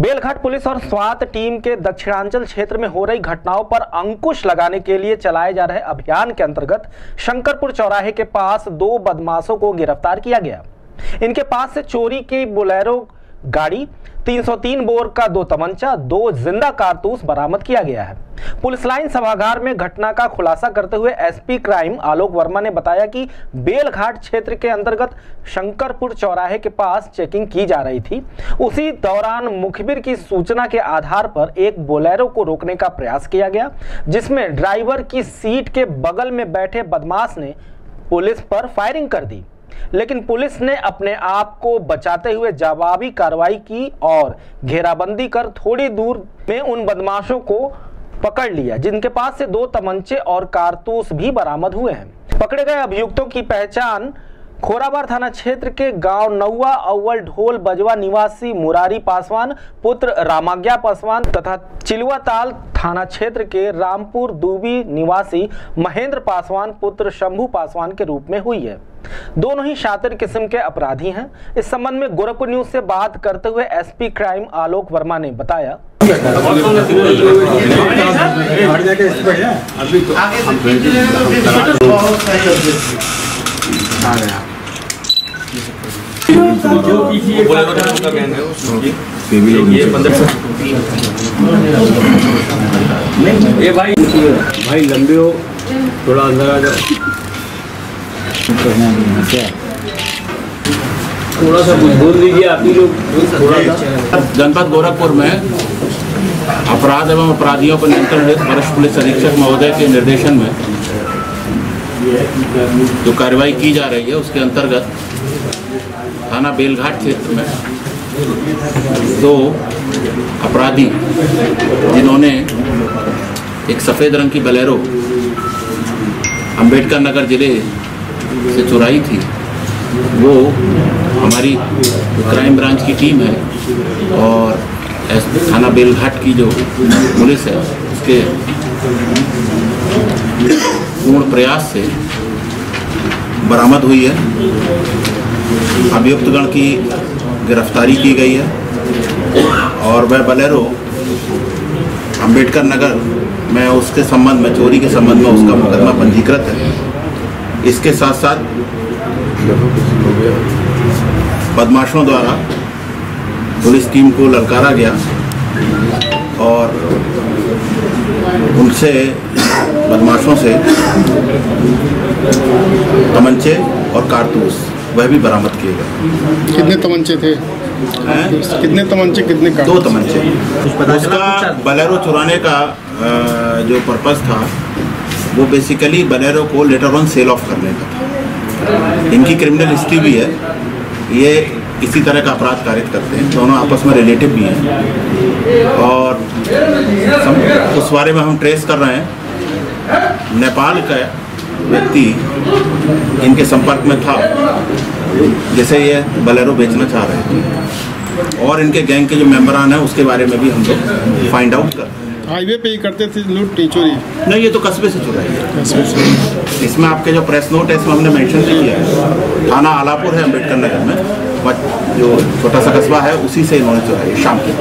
Belghat police और Swat team के दक्षिणांचल क्षेत्र में हो रही घटनाओं पर अंकुश लगाने के लिए चलाए जा रहे अभियान के अंतर्गत शंकरपुर चौराहे के पास दो बदमाशों को गिरफ़्तार किया गया। इनके पास से चोरी के बोलेरो गाड़ी 303 बोर का दो तमंचा, दो ज़िंदा कारतूस बरामद किया गया है। पुलिस लाइन सभागार में घटना का खुलासा करते हुए एसपी क्राइम आलोक वर्मा ने बताया कि बेलघाट क्षेत्र के अंतर्गत शंकरपुर चौराहे के पास चेकिंग की जा रही थी। उसी दौरान मुखबिर की सूचना के आधार पर एक बोलेरो को रोकने का प्रयास किया गया, जिसमें ड्राइवर की सीट के बगल में बैठे बदमाश ने पुलिस पर फायरिंग कर दी। लेकिन पुलिस ने अपने आप को बचाते हुए जवाबी कार्रवाई की और घेराबंदी कर थोड़ी दूर में उन बदमाशों को पकड़ लिया, जिनके पास से दो तमंचे और कारतूस भी बरामद हुए हैं। पकड़े गए अभियुक्तों की पहचान खोराबार थाना क्षेत्र के गाँव नौवा अव्वल ढोल बजवा निवासी मुरारी पासवान पुत्र रामाज्ञा पासवान तथा चिलुआ ताल थाना क्षेत्र के रामपुर दूबी निवासी महेंद्र पासवान पुत्र शंभू पासवान के रूप में हुई है। दोनों ही शातिर किस्म के अपराधी हैं। इस संबंध में गोरखपुर न्यूज़ से बात करते हुए एसपी क्राइम आलोक वर्मा ने बताया। गैंग है उसकी ये भाई भाई लंबे हो थोड़ा अंदर आ जाओ। थोड़ा सा कुछ बोल दीजिए आप ही लोग थोड़ा सा। जनपद गोरखपुर में अपराध एवं अपराधियों पर नियंत्रण हेतु वरिष्ठ पुलिस अधीक्षक महोदय के निर्देशन में जो कार्रवाई की जा रही है उसके अंतर्गत थाना बेलघाट क्षेत्र में दो अपराधी, जिन्होंने एक सफ़ेद रंग की बलेरो अंबेडकर नगर ज़िले से चुराई थी। वो हमारी क्राइम ब्रांच की टीम है और थाना बेलघाट की जो पुलिस है, उसके पूर्ण प्रयास से बरामद हुई है। अभियुक्तगण की गिरफ्तारी की गई है और वह बलेरो अंबेडकर नगर में उसके संबंध में, चोरी के संबंध में उसका मुकदमा पंजीकृत है। इसके साथ साथ बदमाशों द्वारा पुलिस टीम को ललकारा गया और उनसे, बदमाशों से तमंचे और कारतूस वह भी बरामद किए गए। कितने तमंचे थे? हैं? कितने तमंचे कितने दो? तमंचे। उसका बलेरो चुराने का जो पर्पस था वो बेसिकली बलेरो को लेटर ऑन सेल ऑफ़ करने का था। इनकी क्रिमिनल हिस्ट्री भी है। ये इसी तरह का अपराध कारित करते हैं। दोनों आपस में रिलेटिव भी हैं। और उस बारे में हम ट्रेस कर रहे हैं। नेपाल का व्यक्ति इनके संपर्क में था। जैसे ये बलेरो बेचना चाह रहे थे और इनके गैंग के जो मेंबरान हैं उसके बारे में भी हम लोग फाइंड आउट कर हाईवे पे ही करते थे लूट चोरी नहीं ये तो कस्बे से चुराई है। इसमें आपके जो प्रेस नोट है इसमें हमने मेंशन नहीं किया है। थाना आलापुर है अंबेडकर नगर में। बट जो छोटा सा कस्बा है उसी से इन्होंने चुराई है शाम के।